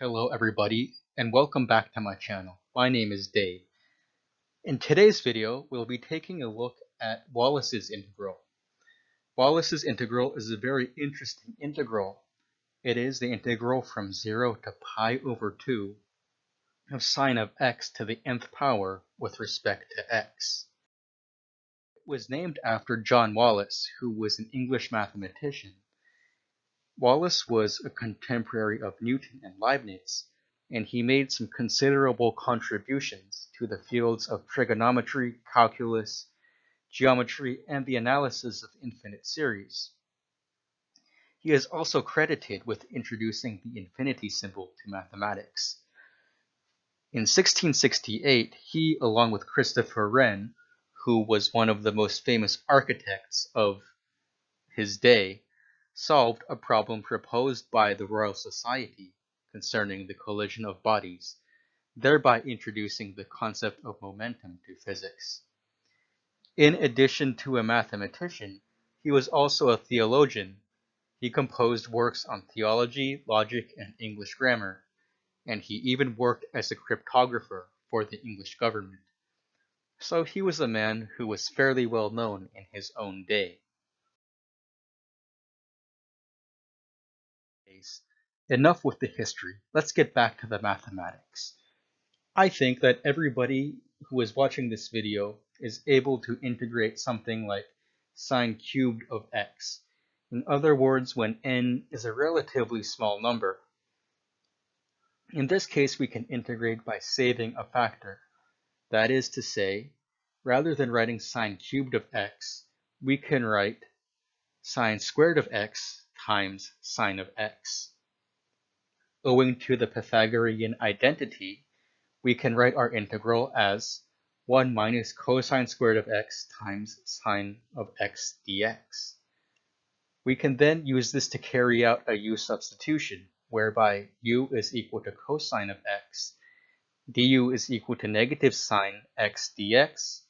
Hello everybody and welcome back to my channel. My name is Dave. In today's video we'll be taking a look at Wallis's integral. Wallis's integral is a very interesting integral. It is the integral from 0 to pi over 2 of sine of x to the nth power with respect to x. It was named after John Wallis who was an English mathematician Wallis was a contemporary of Newton and Leibniz, and he made some considerable contributions to the fields of trigonometry, calculus, geometry, and the analysis of infinite series. He is also credited with introducing the infinity symbol to mathematics. In 1668, he, along with Christopher Wren, who was one of the most famous architects of his day, solved a problem proposed by the Royal Society concerning the collision of bodies, thereby introducing the concept of momentum to physics. In addition to a mathematician, he was also a theologian. He composed works on theology, logic, and English grammar, and he even worked as a cryptographer for the English government. So he was a man who was fairly well known in his own day. Enough with the history. Let's get back to the mathematics. I think that everybody who is watching this video is able to integrate something like sine cubed of x. In other words, when n is a relatively small number. In this case, we can integrate by saving a factor. That is to say, rather than writing sine cubed of x, we can write sine squared of x times sine of x. Owing to the Pythagorean identity, we can write our integral as 1 minus cosine squared of x times sine of x dx. We can then use this to carry out a u substitution, whereby u is equal to cosine of x, du is equal to negative sine x dx,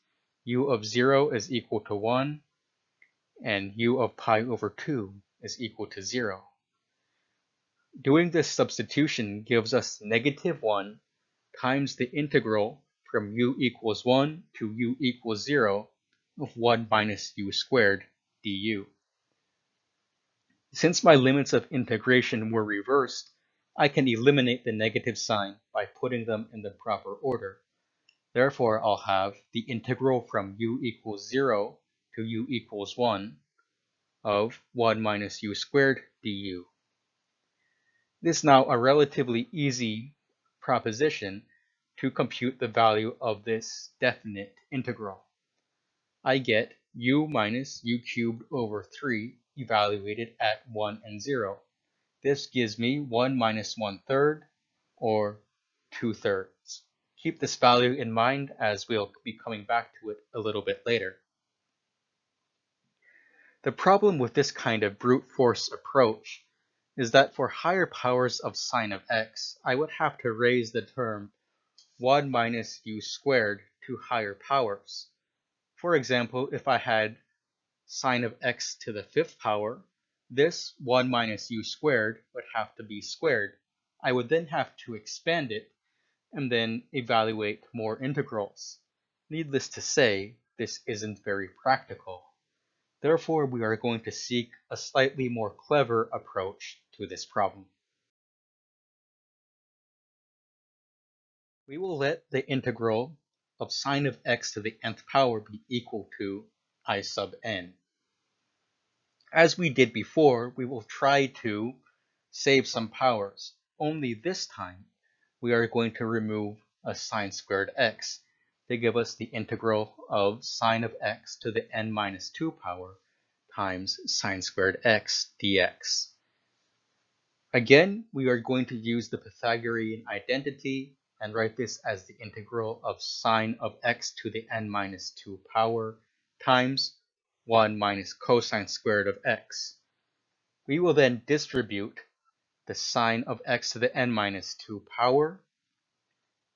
u of 0 is equal to 1, and u of pi over 2 is equal to 0. Doing this substitution gives us negative 1 times the integral from u equals 1 to u equals 0 of 1 minus u squared du. Since my limits of integration were reversed, I can eliminate the negative sign by putting them in the proper order. Therefore, I'll have the integral from u equals 0 to u equals 1 of 1 minus u squared du. It is now a relatively easy proposition to compute the value of this definite integral. I get u minus u cubed over 3 evaluated at 1 and 0. This gives me 1 minus 1 third, or 2 thirds. Keep this value in mind as we'll be coming back to it a little bit later. The problem with this kind of brute force approach is that for higher powers of sine of x, I would have to raise the term 1 minus u squared to higher powers. For example, if I had sine of x to the fifth power, this 1 minus u squared would have to be squared. I would then have to expand it and then evaluate more integrals. Needless to say, this isn't very practical. Therefore, we are going to seek a slightly more clever approach to this problem. We will let the integral of sine of x to the nth power be equal to i sub n. As we did before, we will try to save some powers. Only this time, we are going to remove a sine squared x to give us the integral of sine of x to the n minus 2 power times sine squared x dx. Again, we are going to use the Pythagorean identity and write this as the integral of sine of x to the n minus 2 power times 1 minus cosine squared of x. We will then distribute the sine of x to the n minus 2 power,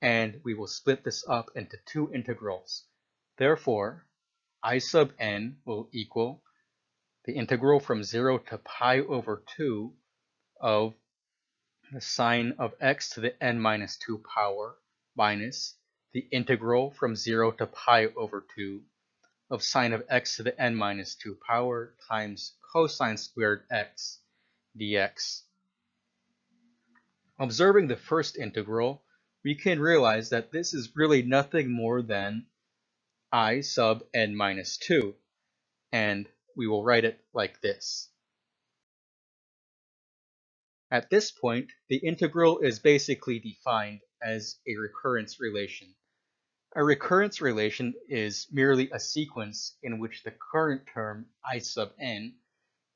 and we will split this up into two integrals. Therefore, i sub n will equal the integral from 0 to pi over 2 of the sine of x to the n minus 2 power minus the integral from 0 to pi over 2 of sine of x to the n minus 2 power times cosine squared x dx. Observing the first integral, we can realize that this is really nothing more than i sub n minus 2, and we will write it like this. At this point, the integral is basically defined as a recurrence relation. A recurrence relation is merely a sequence in which the current term i sub n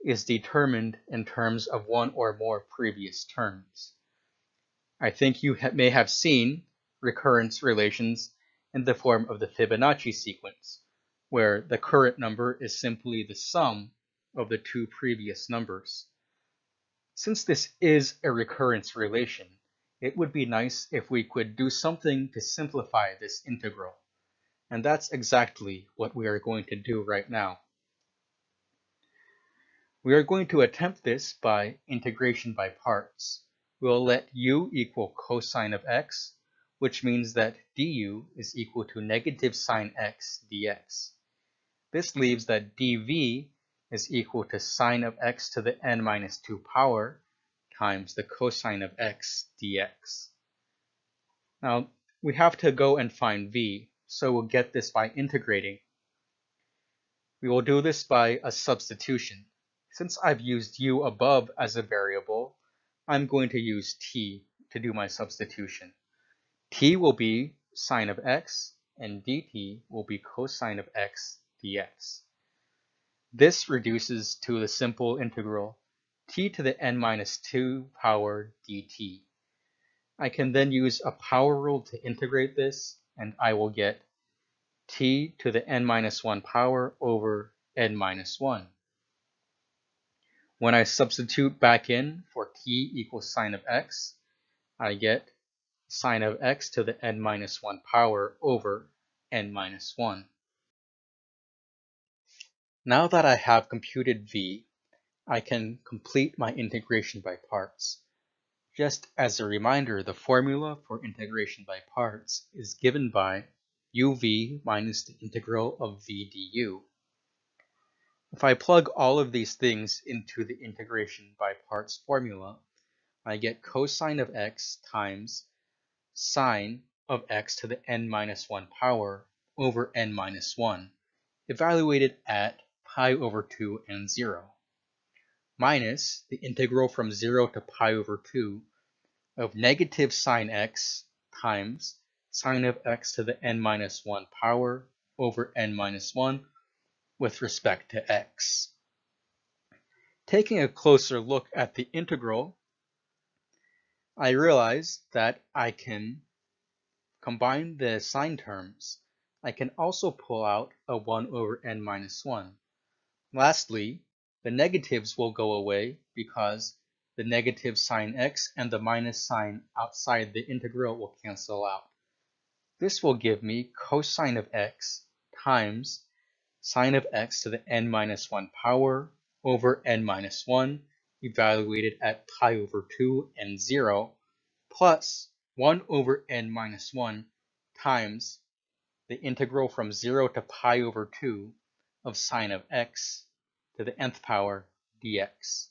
is determined in terms of one or more previous terms. I think you ha may have seen recurrence relations in the form of the Fibonacci sequence, where the current number is simply the sum of the two previous numbers. Since this is a recurrence relation, it would be nice if we could do something to simplify this integral. And that's exactly what we are going to do right now. We are going to attempt this by integration by parts. We'll let u equal cosine of x, which means that du is equal to negative sine x dx. This leaves that dv is equal to sine of x to the n minus 2 power times the cosine of x dx. Now, we have to go and find v, so we'll get this by integrating. We will do this by a substitution. Since I've used u above as a variable, I'm going to use t to do my substitution. t will be sine of x, and dt will be cosine of x dx. This reduces to the simple integral t to the n minus 2 power dt. I can then use a power rule to integrate this, and I will get t to the n minus 1 power over n minus 1. When I substitute back in for t equals sine of x, I get sine of x to the n minus 1 power over n minus 1. Now that I have computed v, I can complete my integration by parts. Just as a reminder, the formula for integration by parts is given by uv minus the integral of v du. If I plug all of these things into the integration by parts formula, I get cosine of x times sine of x to the n minus 1 power over n minus 1, evaluated at pi over 2 and 0, minus the integral from 0 to pi over 2 of negative sine x times sine of x to the n minus 1 power over n minus 1 with respect to x. Taking a closer look at the integral, I realize that I can combine the sine terms. I can also pull out a 1 over n minus 1. Lastly, the negatives will go away because the negative sine x and the minus sign outside the integral will cancel out. This will give me cosine of x times sine of x to the n minus 1 power over n minus 1 evaluated at pi over 2 and 0 plus 1 over n minus 1 times the integral from 0 to pi over 2 of sine of x to the nth power dx.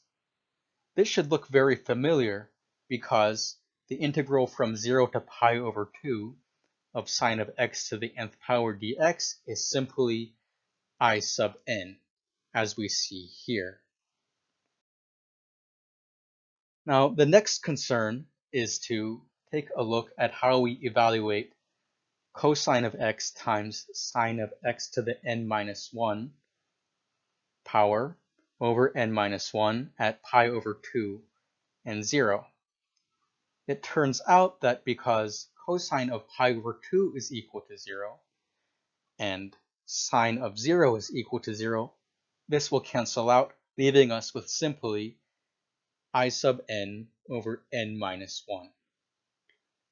This should look very familiar because the integral from 0 to pi over 2 of sine of x to the nth power dx is simply i sub n, as we see here. Now, the next concern is to take a look at how we evaluate cosine of x times sine of x to the n minus 1 power over n minus 1 at pi over 2 and 0. It turns out that because cosine of pi over 2 is equal to 0 and sine of 0 is equal to 0, this will cancel out, leaving us with simply i sub n over n minus 1.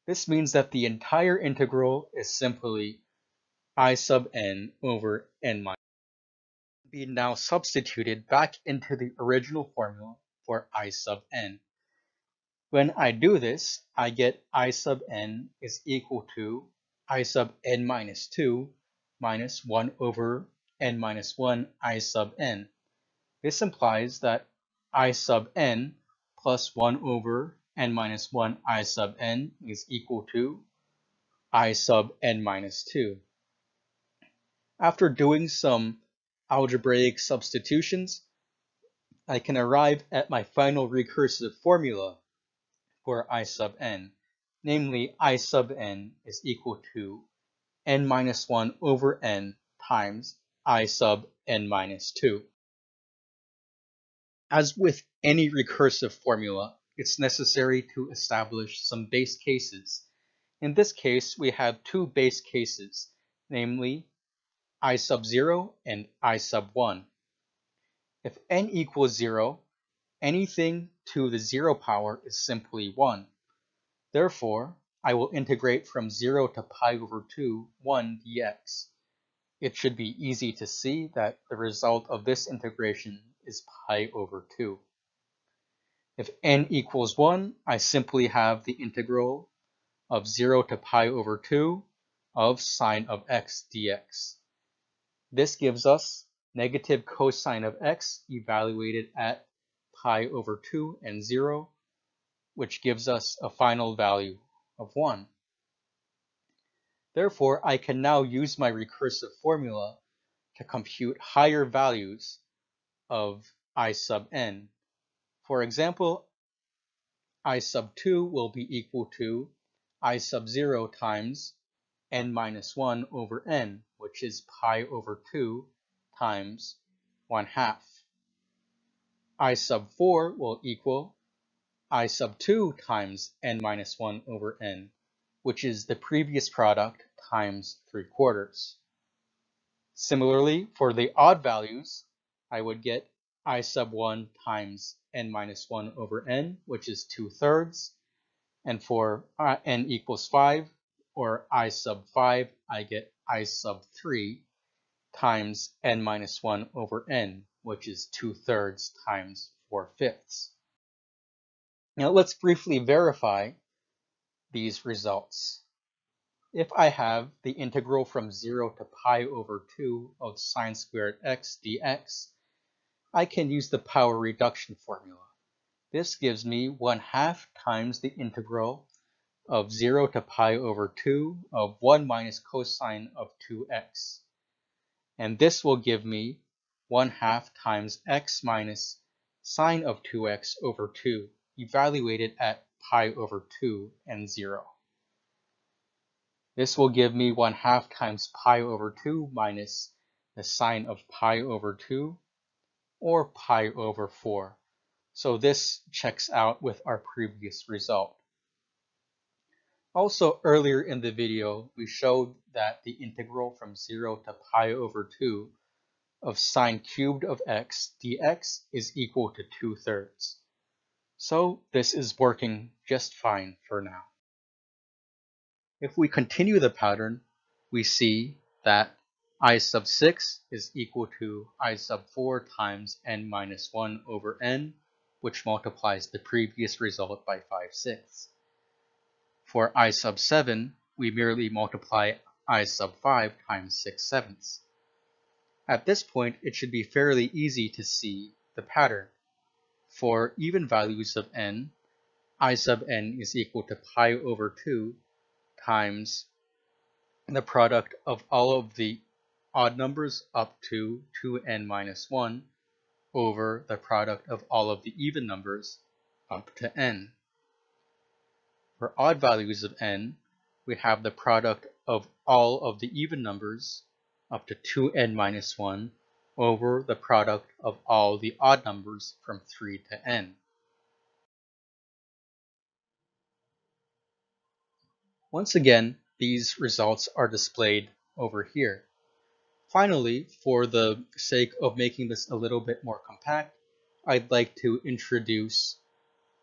This means that the entire integral is simply i sub n over n minus be now substituted back into the original formula for i sub n. When I do this, I get i sub n is equal to i sub n minus 2 minus 1 over n minus 1 i sub n. This implies that i sub n plus 1 over n minus 1 i sub n is equal to i sub n minus 2. After doing some algebraic substitutions, I can arrive at my final recursive formula for i sub n, namely i sub n is equal to n minus 1 over n times i sub n minus 2. As with any recursive formula, it's necessary to establish some base cases. In this case, we have two base cases, namely i sub 0 and i sub 1. If n equals 0, anything to the 0 power is simply 1. Therefore, I will integrate from 0 to pi over 2 1 dx. It should be easy to see that the result of this integration is pi over 2. If n equals 1, I simply have the integral of 0 to pi over 2 of sine of x dx. This gives us negative cosine of x evaluated at pi over 2 and 0, which gives us a final value of 1. Therefore, I can now use my recursive formula to compute higher values of i sub n. For example, i sub 2 will be equal to i sub 0 times n minus 1 over n, which is pi over 2 times 1 half i sub 4 will equal i sub 2 times n minus 1 over n, which is the previous product times 3 quarters. Similarly, for the odd values, I would get i sub 1 times n minus 1 over n, which is 2 thirds. And for uh, n equals 5, or i sub 5, I get i sub 3 times n minus 1 over n, which is 2 thirds times 4 fifths. Now let's briefly verify these results. If I have the integral from 0 to pi over 2 of sine squared x dx, I can use the power reduction formula. This gives me 1 half times the integral of 0 to pi over 2 of 1 minus cosine of 2x. And this will give me 1 half times x minus sine of 2x over 2, evaluated at pi over 2 and 0. This will give me 1 half times pi over 2 minus the sine of pi over 2, or pi over 4. So this checks out with our previous result. Also earlier in the video, we showed that the integral from 0 to pi over 2 of sine cubed of x dx is equal to 2 thirds. So this is working just fine for now. If we continue the pattern, we see that i sub 6 is equal to i sub 4 times n minus 1 over n, which multiplies the previous result by 5 sixths. For i sub 7, we merely multiply i sub 5 times 6 sevenths. At this point, it should be fairly easy to see the pattern. For even values of n, i sub n is equal to pi over 2 times the product of all of the odd numbers up to 2n minus 1 over the product of all of the even numbers up to n. For odd values of n, we have the product of all of the even numbers up to 2n minus 1 over the product of all the odd numbers from 3 to n. Once again, these results are displayed over here. Finally, for the sake of making this a little bit more compact, I'd like to introduce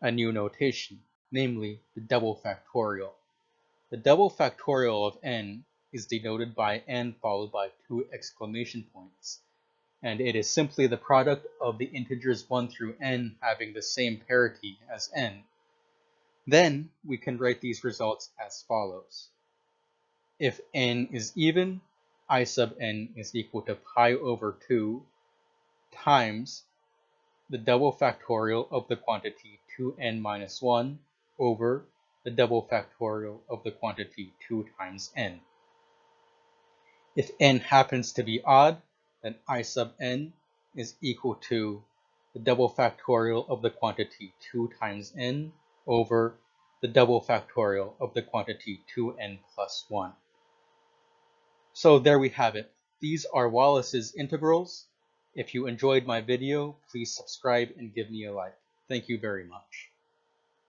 a new notation, namely the double factorial. The double factorial of n is denoted by n followed by two exclamation points, and it is simply the product of the integers 1 through n having the same parity as n. Then we can write these results as follows. If n is even, i sub n is equal to pi over 2 times the double factorial of the quantity 2n minus 1 over the double factorial of the quantity 2 times n. If n happens to be odd, then i sub n is equal to the double factorial of the quantity 2 times n over the double factorial of the quantity 2n plus 1. So there we have it. These are Wallis's integrals. If you enjoyed my video, please subscribe and give me a like. Thank you very much.